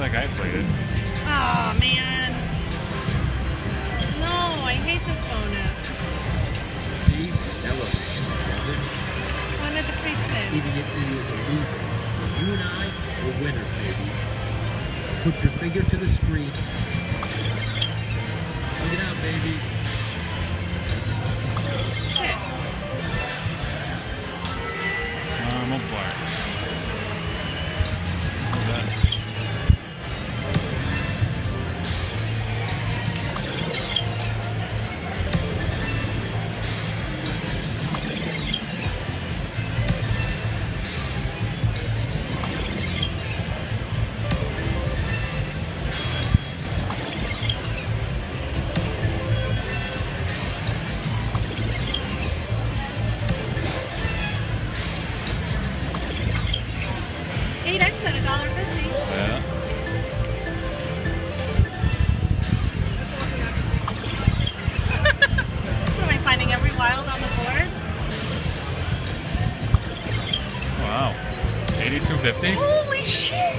feel like I played it. Oh man. No, I hate this bonus. See? Now look. When did the free spins. Even if he is a loser, you and I were winners, baby. Put your finger to the screen. Look it out, baby. Shit. Uh, um, umpire. 8250? Holy shit!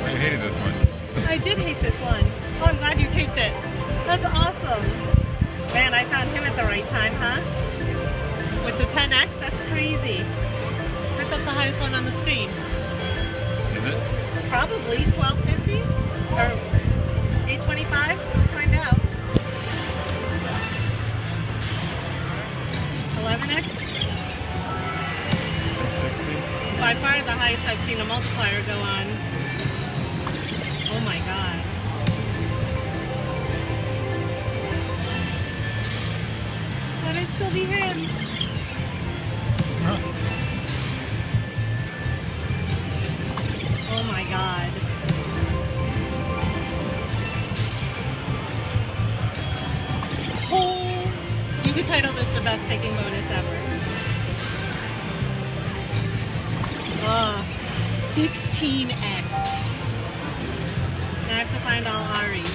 I hated this one. I did hate this one. Oh, I'm glad you taped it. That's awesome. Man, I found him at the right time, huh? With the 10X, that's crazy. I think that's the highest one on the screen. Is it? Probably 1250 or 825. Far the highest I've seen a multiplier go on. Oh my god. But it still be him. Oh my god. Oh, you could title this the best taking bonus ever. 16x. Now I have to find all Aries.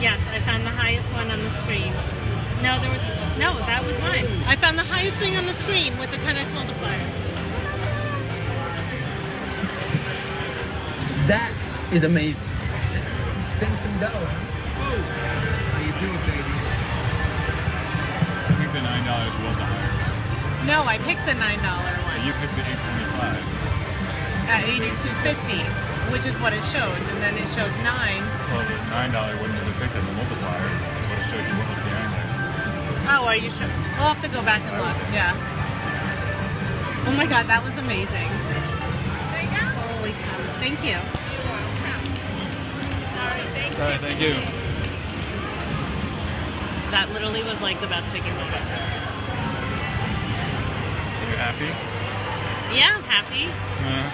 Yes, I found the highest one on the screen. No, there was no, that was mine. I found the highest thing on the screen with the 10x multiplier. That is amazing. Spin some dough. Whoa. That's how you do it, baby. I think the $9 was the higher. No, I picked the $9 But one you picked the 825. at 82.50, which is what it showed, and then it showed 9. Well, the $9 wouldn't have picked as a multiplier. That's what it showed you Oh, are you sure? We'll have to go back and look. Yeah. Oh my god, that was amazing. Holy cow. Thank you. Thank All right, thank you. That literally was like the best picking bonus Are you happy? Yeah, I'm happy. Yeah.